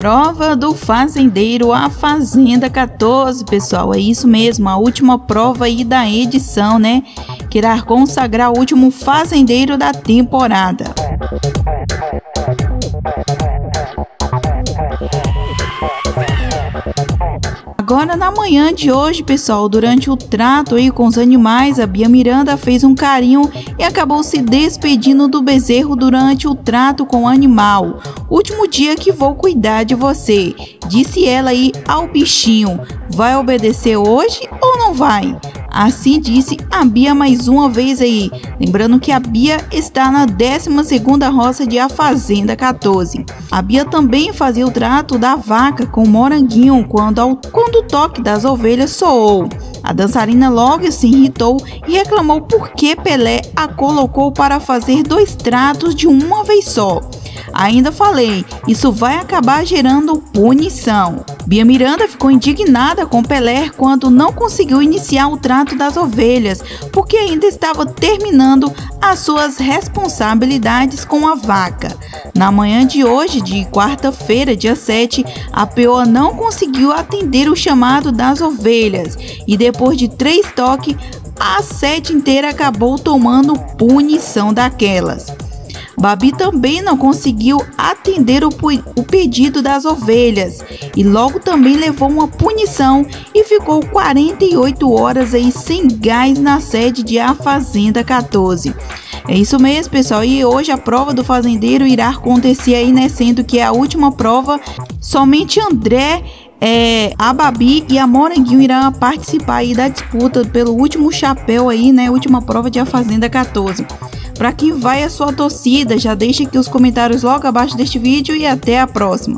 Prova do fazendeiro A Fazenda 14, pessoal. É isso mesmo, a última prova aí da edição, né? Que irá consagrar o último fazendeiro da temporada. Agora na manhã de hoje, pessoal, durante o trato aí com os animais, a Bia Miranda fez um carinho e acabou se despedindo do bezerro durante o trato com o animal. Último dia que vou cuidar de você, disse ela aí ao bichinho. Vai obedecer hoje ou não vai? Assim disse a Bia mais uma vez aí. Lembrando que a Bia está na 12 roça de A Fazenda 14. A Bia também fazia o trato da vaca com moranguinho quando, ao, quando o toque das ovelhas soou. A dançarina logo se irritou e reclamou por que Pelé a colocou para fazer dois tratos de uma vez só. Ainda falei, isso vai acabar gerando punição. Bia Miranda ficou indignada com Pelé quando não conseguiu iniciar o trato das ovelhas, porque ainda estava terminando as suas responsabilidades com a vaca. Na manhã de hoje, de quarta-feira, dia 7, a POA não conseguiu atender o chamado das ovelhas e depois de três toques, a sete inteira acabou tomando punição daquelas. Babi também não conseguiu atender o, o pedido das ovelhas e logo também levou uma punição e ficou 48 horas aí sem gás na sede de A Fazenda 14. É isso mesmo, pessoal. E hoje a prova do fazendeiro irá acontecer aí, né? Sendo que é a última prova. Somente André é, a Babi e a Moranguinho irão participar aí da disputa pelo último chapéu aí, né? Última prova de A Fazenda 14. Para quem vai a sua torcida, já deixe aqui os comentários logo abaixo deste vídeo e até a próxima.